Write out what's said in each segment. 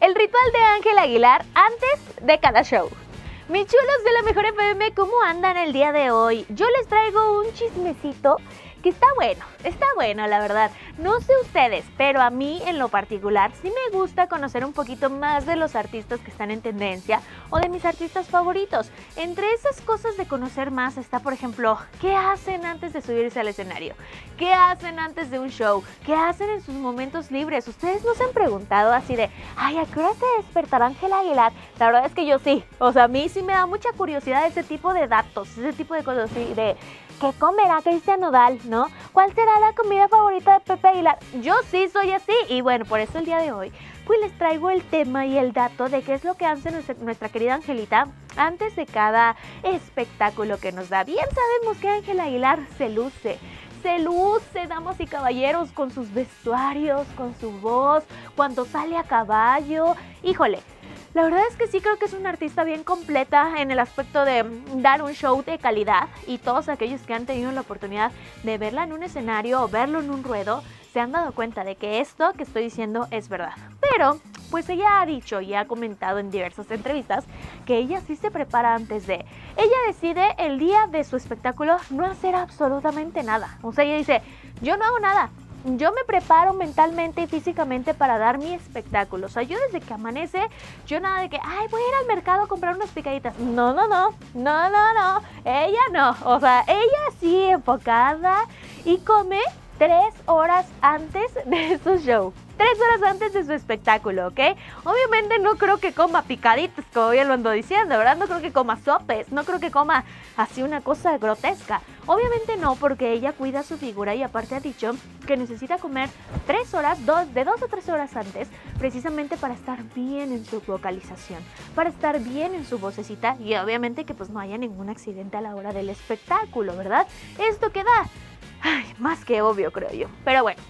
El ritual de Ángel Aguilar antes de cada show. Mis chulos de la Mejor FM, ¿cómo andan el día de hoy? Yo les traigo un chismecito que está bueno, está bueno la verdad. No sé ustedes, pero a mí en lo particular sí me gusta conocer un poquito más de los artistas que están en tendencia o de mis artistas favoritos. Entre esas cosas de conocer más está, por ejemplo, qué hacen antes de subirse al escenario, qué hacen antes de un show, qué hacen en sus momentos libres. Ustedes nos han preguntado así de, ay, ¿a qué hora se despertará Ángela Aguilar? La verdad es que yo sí, o sea, a mí sí me da mucha curiosidad ese tipo de datos, ese tipo de cosas así de ¿qué comerá Cristian Nodal? ¿No? ¿Cuál será la comida favorita de Pepe Aguilar? Yo sí soy así y bueno, por eso el día de hoy pues les traigo el tema y el dato de qué es lo que hace nuestra, querida Angelita antes de cada espectáculo que nos da. Bien sabemos que Ángel Aguilar se luce, se luce, damas y caballeros, con sus vestuarios, con su voz, cuando sale a caballo. Híjole, la verdad es que sí creo que es una artista bien completa en el aspecto de dar un show de calidad y todos aquellos que han tenido la oportunidad de verla en un escenario o verlo en un ruedo se han dado cuenta de que esto que estoy diciendo es verdad. Pero, pues ella ha dicho y ha comentado en diversas entrevistas que ella sí se prepara antes de. Ella decide el día de su espectáculo no hacer absolutamente nada. O sea, ella dice, yo no hago nada, yo me preparo mentalmente y físicamente para dar mi espectáculo. O sea, yo desde que amanece, yo nada de que, ay, voy a ir al mercado a comprar unas picaditas. No, no, no, no, no, no. Ella no. O sea, ella sí enfocada y come tres horas antes de su show tres horas antes de su espectáculo, ¿ok? Obviamente no creo que coma picaditas, como bien lo ando diciendo, ¿verdad? No creo que coma sopes, no creo que coma así una cosa grotesca. Obviamente no, porque ella cuida su figura y aparte ha dicho que necesita comer tres horas, dos, de dos a tres horas antes, precisamente para estar bien en su vocalización, para estar bien en su vocecita y obviamente que pues no haya ningún accidente a la hora del espectáculo, ¿verdad? Esto queda más que obvio, creo yo. Pero bueno,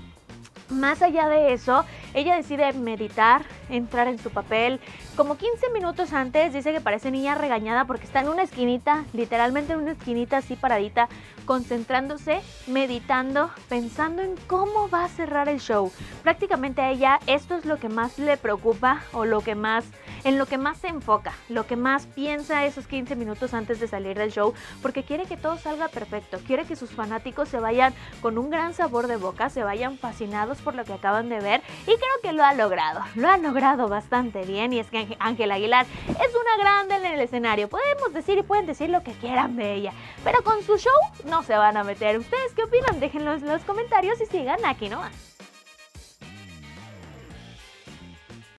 más allá de eso, ella decide meditar, entrar en su papel. Como 15 minutos antes dice que parece niña regañada porque está en una esquinita, literalmente en una esquinita así paradita, concentrándose, meditando, pensando en cómo va a cerrar el show. Prácticamente a ella esto es lo que más le preocupa o lo que más en lo que más se enfoca, lo que más piensa esos 15 minutos antes de salir del show, porque quiere que todo salga perfecto, quiere que sus fanáticos se vayan con un gran sabor de boca, se vayan fascinados por lo que acaban de ver y creo que lo ha logrado, lo ha logrado bastante bien y es que Ángel Aguilar es una grande en el escenario, podemos decir y pueden decir lo que quieran de ella, pero con su show no se van a meter. ¿Ustedes qué opinan? Déjenlo en los comentarios y sigan aquí nomás.